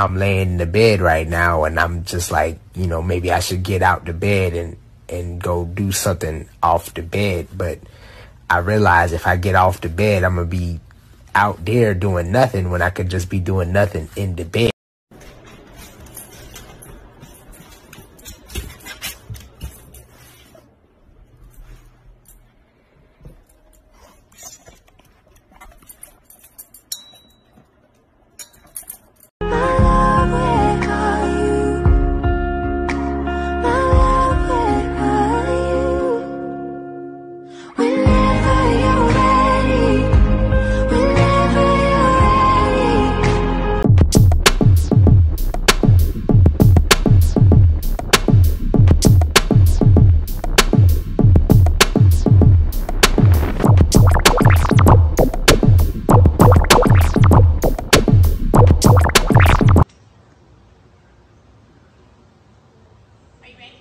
I'm laying in the bed right now and I'm just like, you know, maybe I should get out the bed and, and go do something off the bed. But I realize if I get off the bed, I'm going to be out there doing nothing when I could just be doing nothing in the bed. Are you ready?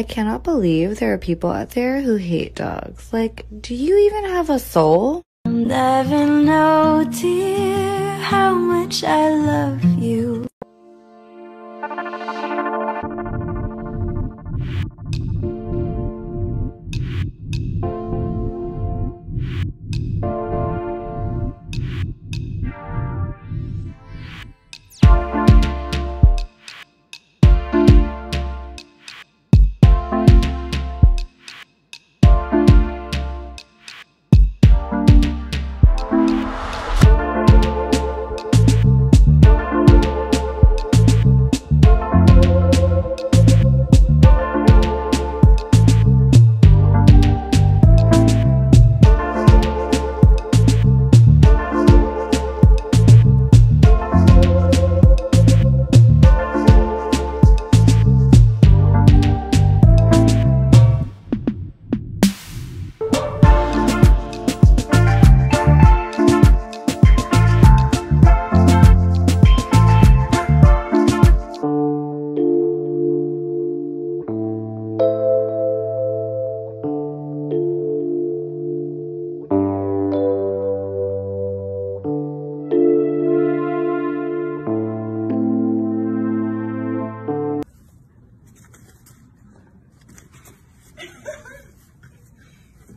I cannot believe there are people out there who hate dogs. Like, do you even have a soul? Never know, dear, how much I love you.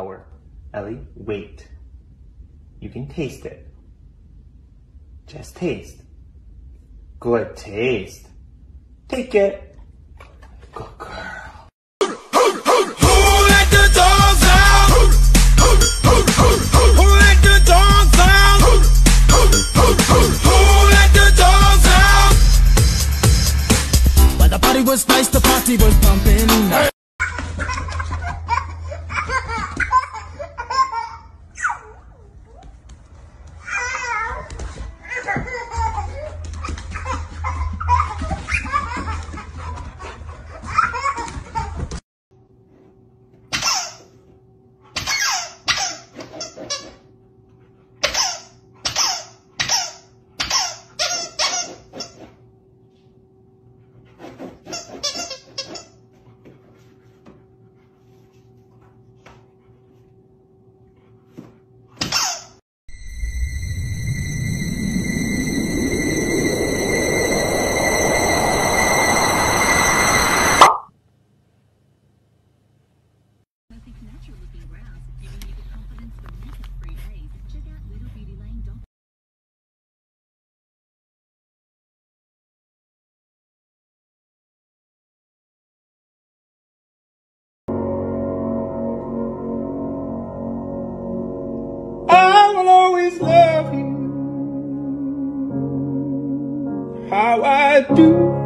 flower. Ellie, wait. You can taste it. Just taste. Good taste. Take it. Go, go. Always love you. How I do.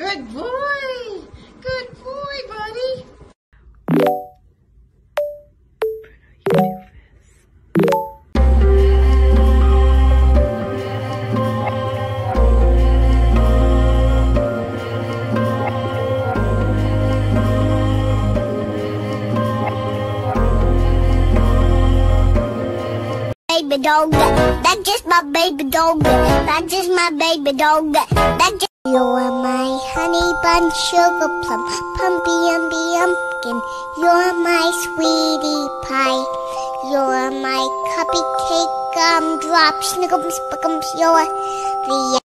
Good boy. Good boy, buddy. baby dog. That's just my baby dog. That's just my baby dog. That's just You're my honey bun sugar plum, pumpy umby umpkin. You're my sweetie pie. You're my cupcake gumdrop, snickums, spickums. You're the